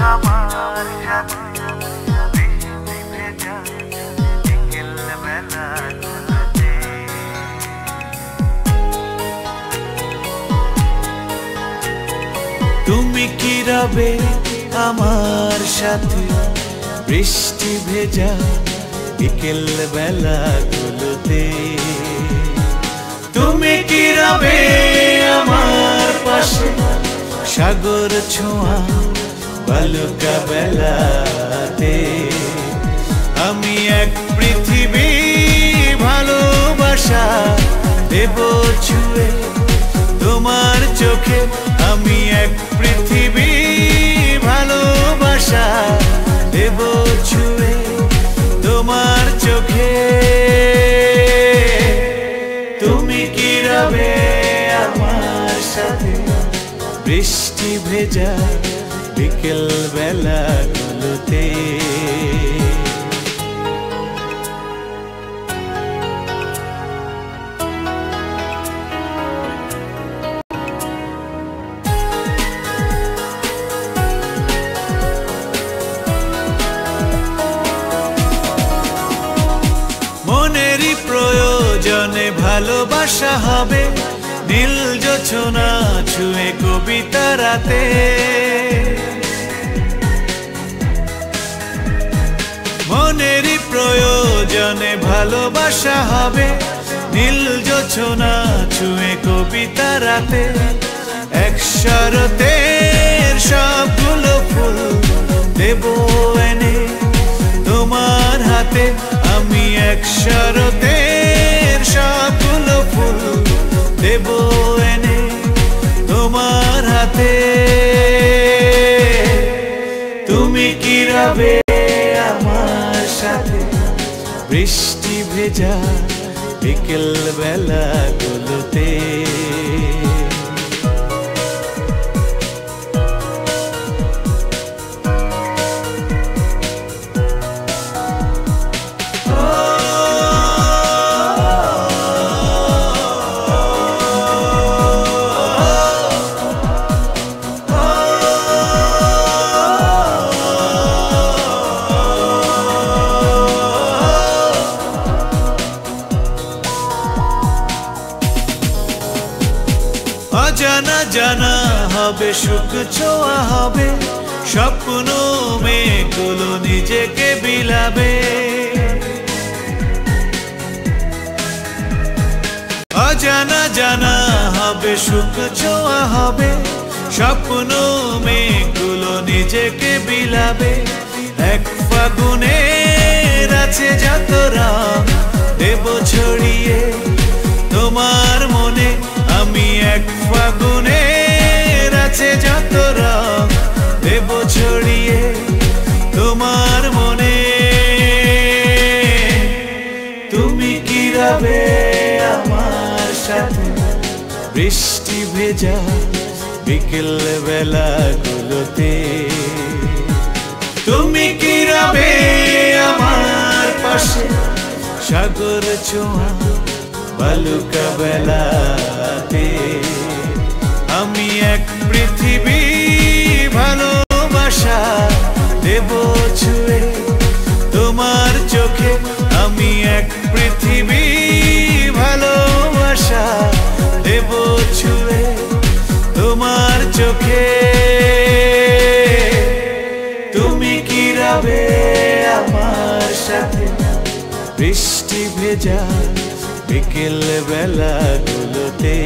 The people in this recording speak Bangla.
আমার সাথে ভেজা বিকেল বেলাগুলোতে তুমি কি রবে আমার সাথে? বৃষ্টি ভেজা বিকেল বেলা গুলোতে। তুমি কি রবে আমার পাশে? সাগর ছোঁয়া বালুকা বেলাতে। আমি এক পৃথিবী ভালোবাসা দেব ছুঁয়ে। তোমার চোখে আমি এক পৃথিবী ভালোবাসা দেব ছুঁয়ে। তোমার চোখে তুমি কি রবে আমার সাথে? বৃষ্টি ভেজা বিকেল বেলা গুলোতে মনেরই প্রয়োজনে ভালোবাসা হবে। নীল যোছনা ছুঁয়ে কবিতা রাতে মনেরই প্রয়োজনে ভালোবাসা হবে। নীল যোছনা ছুঁয়ে কবিতা রাতে এক শরতের সবগুলো ফুল দেব এনে। তোমার হাতে আমি এক শরতের তুমি কি রবে আমার সাথে। বৃষ্টি ভেজা বিকেল বেলা জানা হবে, সুখ ছোঁয়া হবে, স্বপ্ন মেয়েগুলো নিজেকে বিলাবে। অজানা জানা হবে, সুখ ছোঁয়া হবে, স্বপ্ন মেয়েগুলো নিজেকে বিলাবে। ফাগুনের আছে যত রং, দেব ছড়িয়ে তোমার মনে। তুমি কি রবে আমার সাথে? বৃষ্টি ভেজা বিকেল বেলা গুলোতে তুমি কি রবে আমার পাশে? সাগর ছোঁয়া বালুকা বেলাতে পৃথিবী ভালোবাসা দেব ছুঁয়ে। তোমার চোখে আমি এক পৃথিবী ভালোবাসা দেব ছুঁয়ে। তোমার চোখে তুমি কি রবে আমার সাথে? বৃষ্টি ভেজা বিকেল বেলা গুলোতে